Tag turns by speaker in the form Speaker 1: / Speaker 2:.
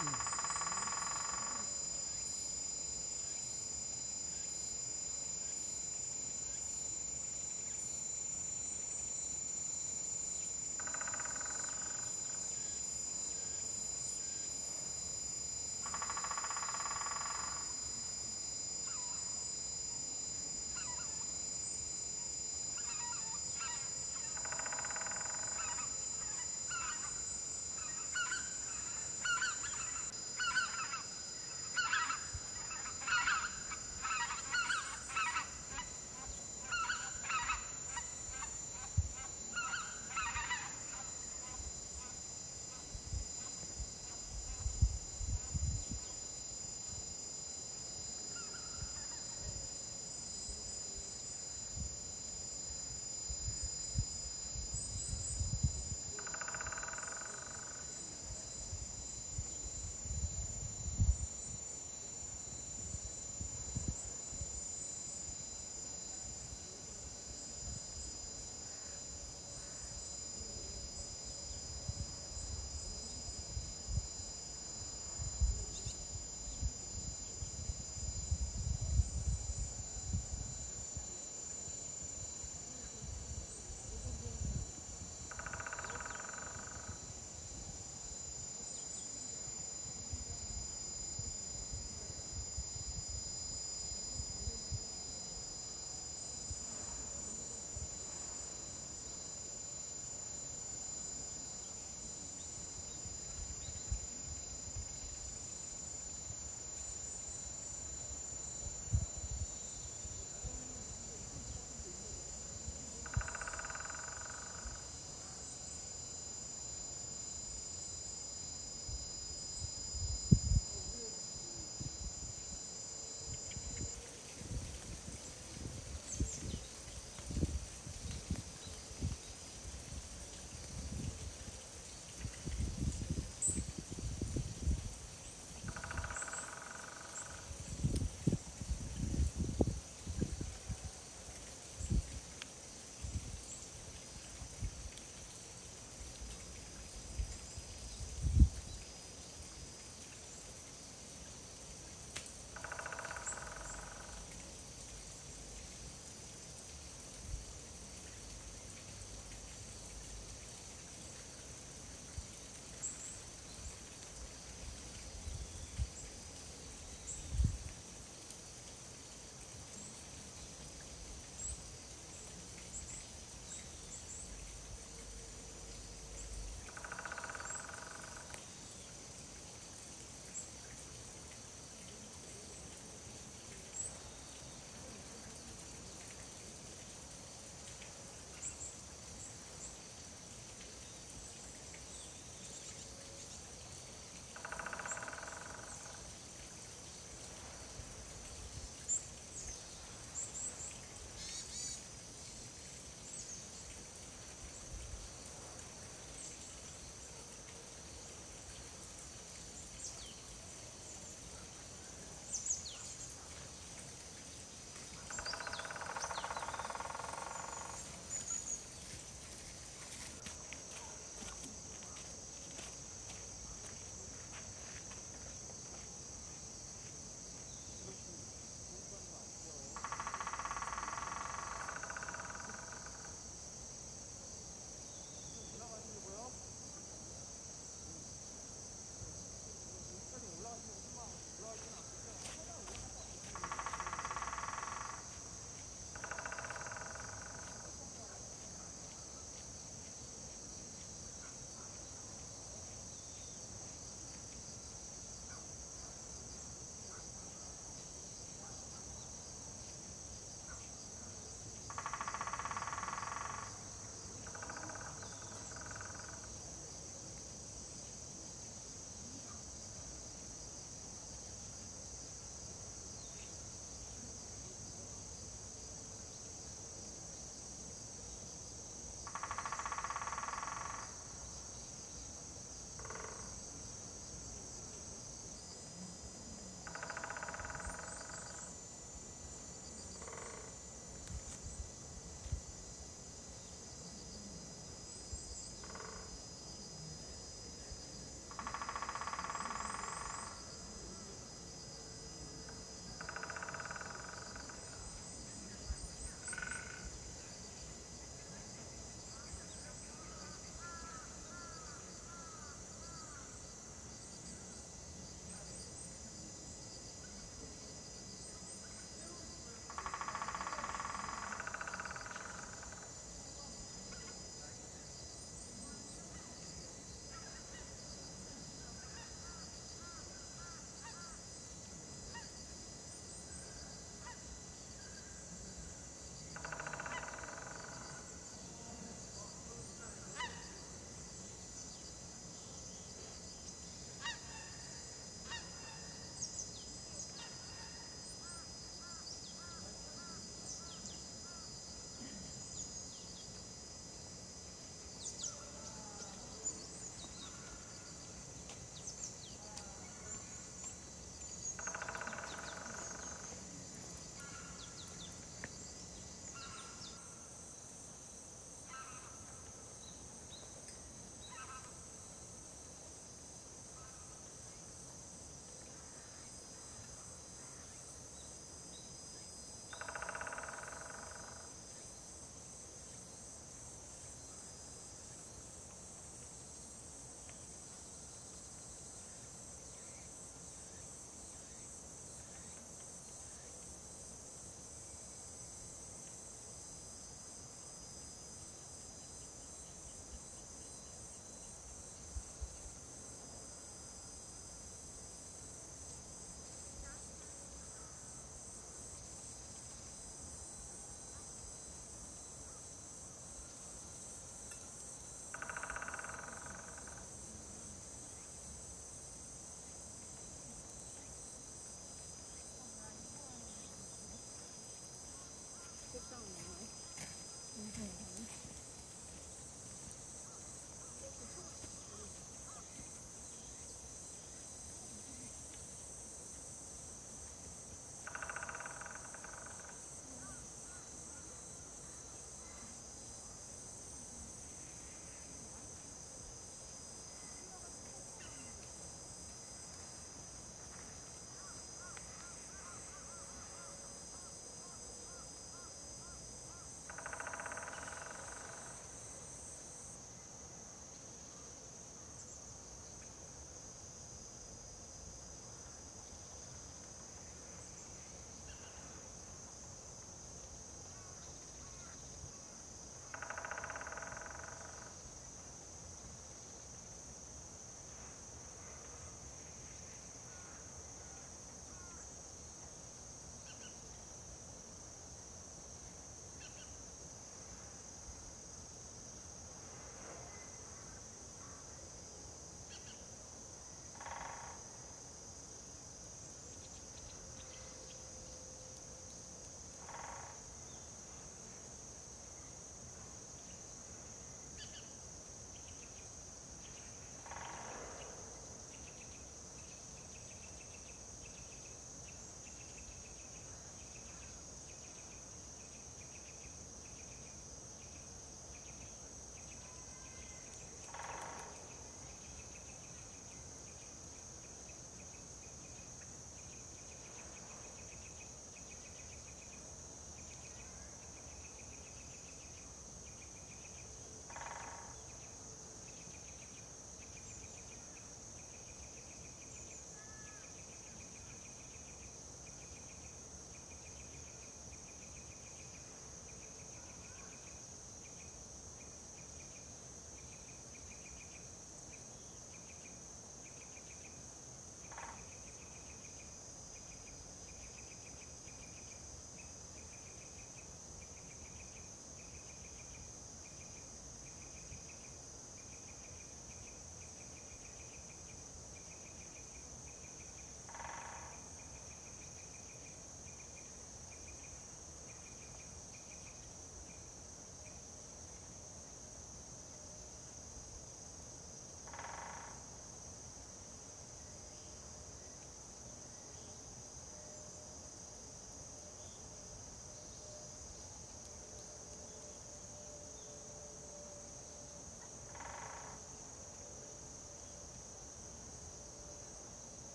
Speaker 1: Mm.